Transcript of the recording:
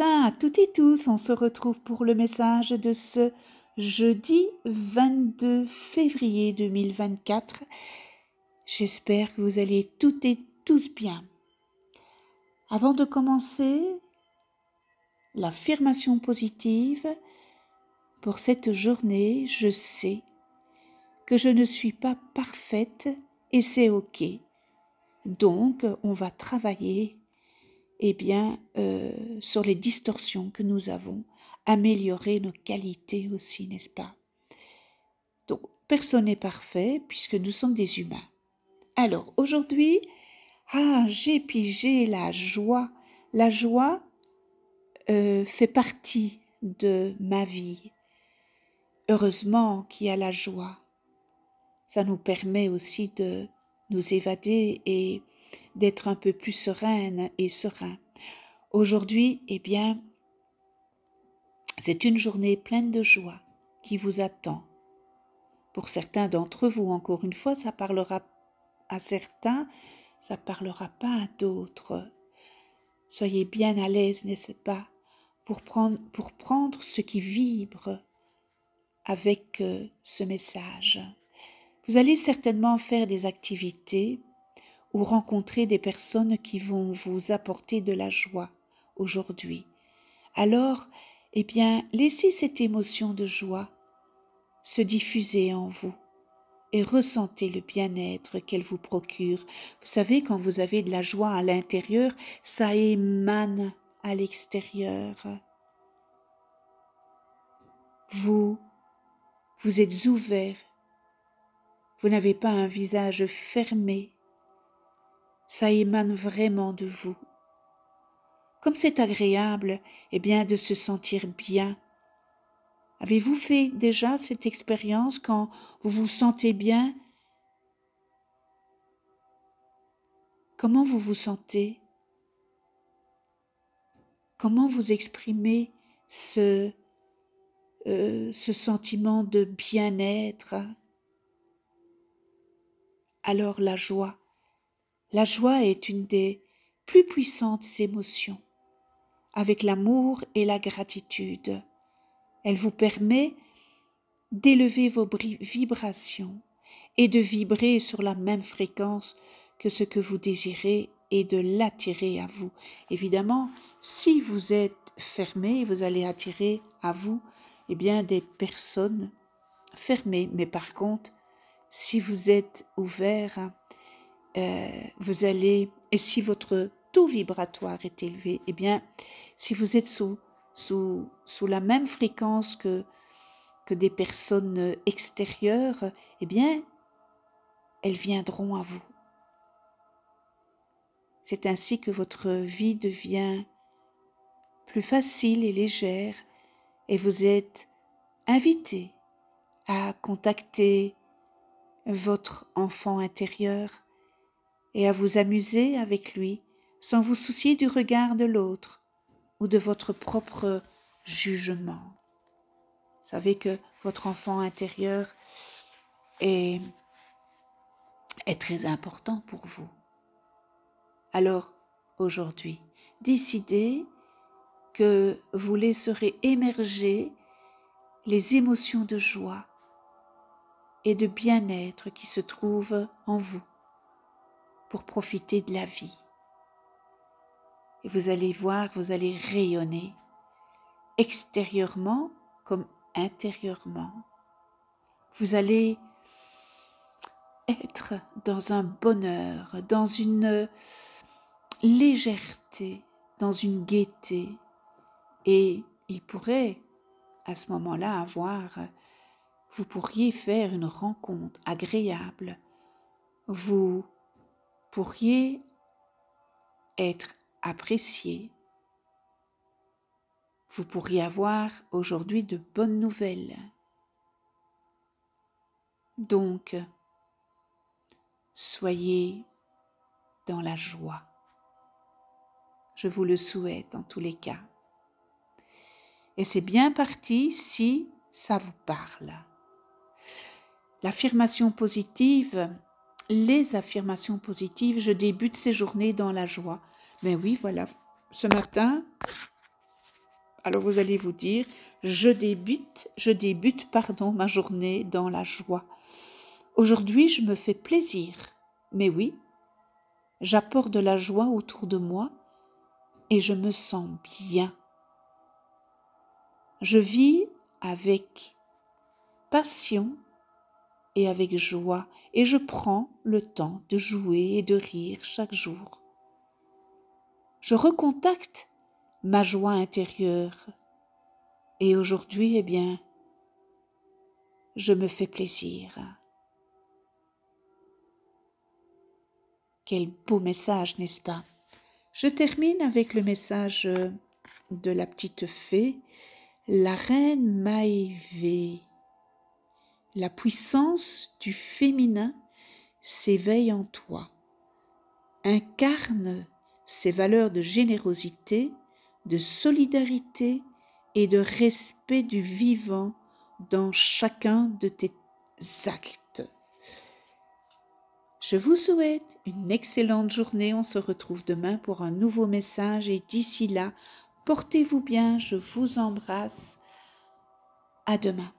à toutes et tous, on se retrouve pour le message de ce jeudi 22 février 2024. J'espère que vous allez toutes et tous bien. Avant de commencer, l'affirmation positive, pour cette journée, je sais que je ne suis pas parfaite et c'est OK. Donc, on va travailler eh bien, euh, sur les distorsions que nous avons, améliorer nos qualités aussi, n'est-ce pas? Donc, personne n'est parfait puisque nous sommes des humains. Alors, aujourd'hui, ah, j'ai pigé la joie. La joie euh, fait partie de ma vie. Heureusement qu'il y a la joie. Ça nous permet aussi de nous évader et d'être un peu plus sereine et serein. Aujourd'hui, eh bien, c'est une journée pleine de joie qui vous attend. Pour certains d'entre vous, encore une fois, ça parlera à certains, ça parlera pas à d'autres. Soyez bien à l'aise, n'est-ce pas, pour prendre, pour prendre ce qui vibre avec euh, ce message. Vous allez certainement faire des activités ou rencontrer des personnes qui vont vous apporter de la joie aujourd'hui. Alors, eh bien, laissez cette émotion de joie se diffuser en vous et ressentez le bien-être qu'elle vous procure. Vous savez, quand vous avez de la joie à l'intérieur, ça émane à l'extérieur. Vous, vous êtes ouvert. Vous n'avez pas un visage fermé ça émane vraiment de vous. Comme c'est agréable, eh bien, de se sentir bien. Avez-vous fait déjà cette expérience quand vous vous sentez bien? Comment vous vous sentez? Comment vous exprimez ce, euh, ce sentiment de bien-être? Alors la joie la joie est une des plus puissantes émotions. Avec l'amour et la gratitude, elle vous permet d'élever vos vibrations et de vibrer sur la même fréquence que ce que vous désirez et de l'attirer à vous. Évidemment, si vous êtes fermé, vous allez attirer à vous eh bien, des personnes fermées. Mais par contre, si vous êtes ouvert, euh, vous allez, et si votre taux vibratoire est élevé, eh bien, si vous êtes sous, sous, sous la même fréquence que, que des personnes extérieures, eh bien, elles viendront à vous. C'est ainsi que votre vie devient plus facile et légère et vous êtes invité à contacter votre enfant intérieur et à vous amuser avec lui sans vous soucier du regard de l'autre ou de votre propre jugement. Savez que votre enfant intérieur est, est très important pour vous. Alors, aujourd'hui, décidez que vous laisserez émerger les émotions de joie et de bien-être qui se trouvent en vous pour profiter de la vie. Et vous allez voir, vous allez rayonner extérieurement comme intérieurement. Vous allez être dans un bonheur, dans une légèreté, dans une gaieté. Et il pourrait à ce moment-là avoir, vous pourriez faire une rencontre agréable. Vous pourriez être apprécié. Vous pourriez avoir aujourd'hui de bonnes nouvelles. Donc, soyez dans la joie. Je vous le souhaite en tous les cas. Et c'est bien parti si ça vous parle. L'affirmation positive les affirmations positives, je débute ces journées dans la joie. Mais oui, voilà, ce matin, Alors vous allez vous dire, je débute, je débute, pardon, ma journée dans la joie. Aujourd'hui, je me fais plaisir. Mais oui, j'apporte de la joie autour de moi et je me sens bien. Je vis avec passion avec joie et je prends le temps de jouer et de rire chaque jour. Je recontacte ma joie intérieure et aujourd'hui, eh bien, je me fais plaisir. Quel beau message, n'est-ce pas? Je termine avec le message de la petite fée, la reine Maévé. La puissance du féminin s'éveille en toi. Incarne ses valeurs de générosité, de solidarité et de respect du vivant dans chacun de tes actes. Je vous souhaite une excellente journée. On se retrouve demain pour un nouveau message et d'ici là, portez-vous bien. Je vous embrasse. À demain.